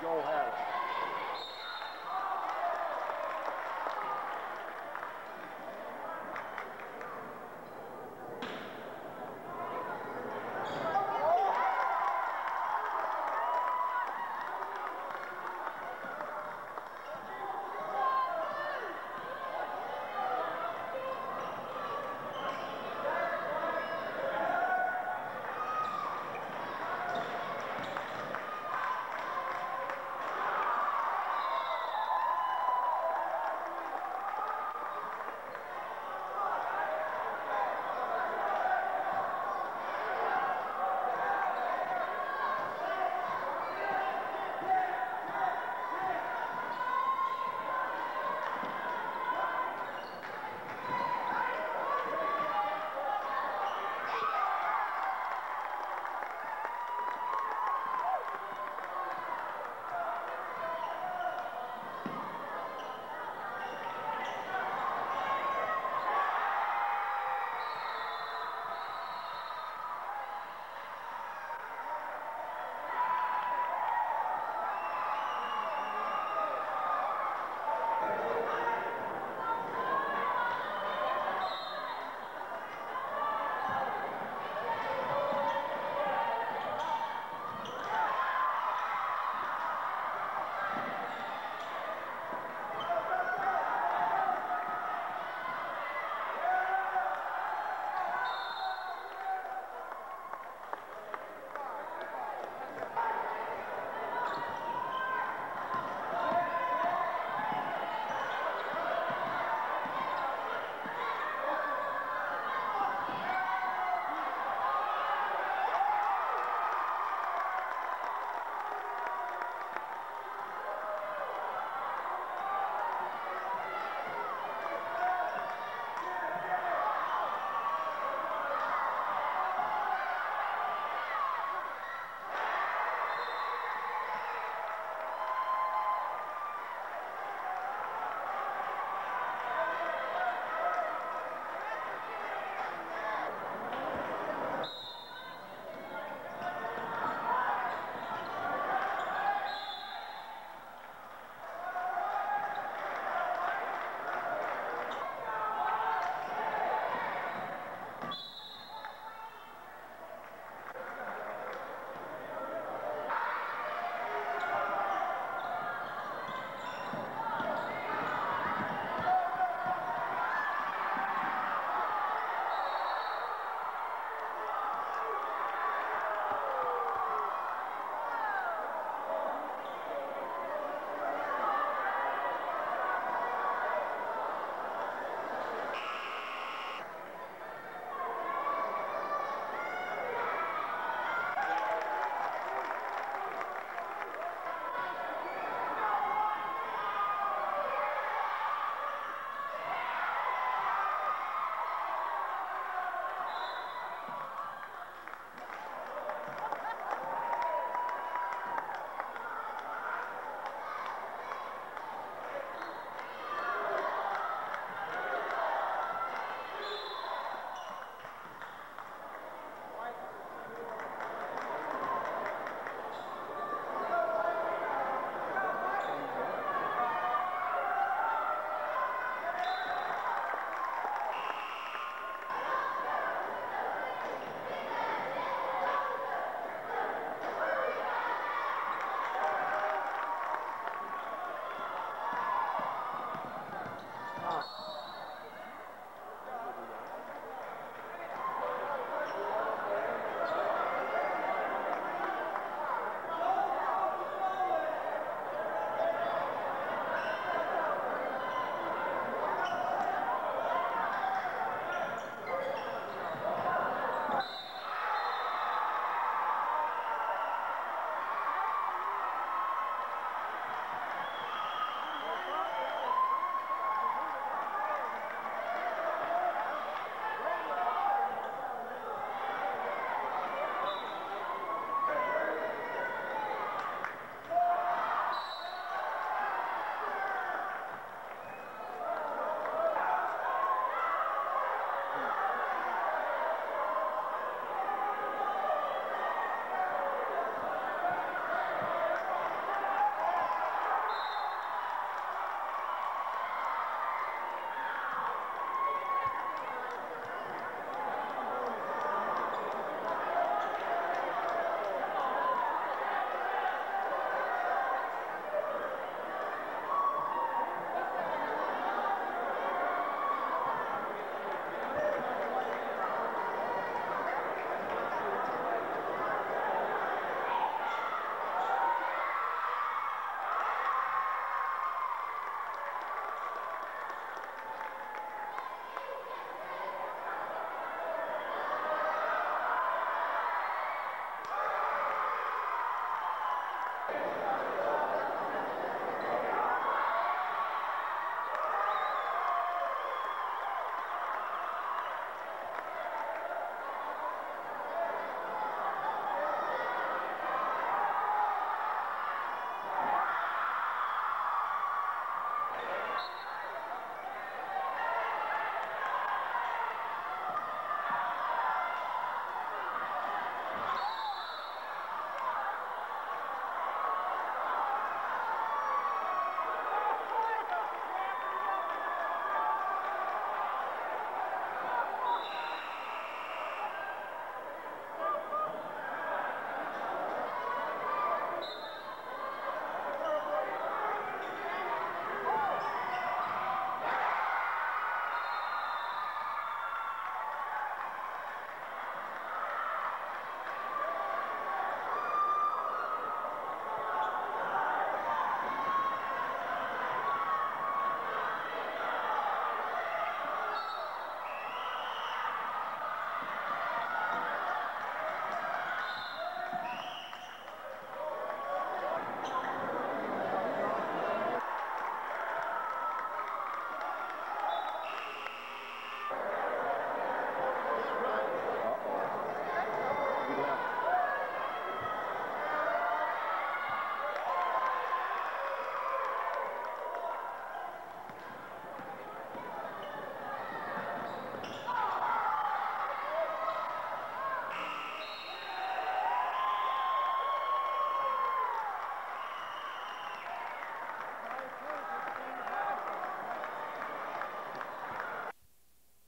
Joe Harris.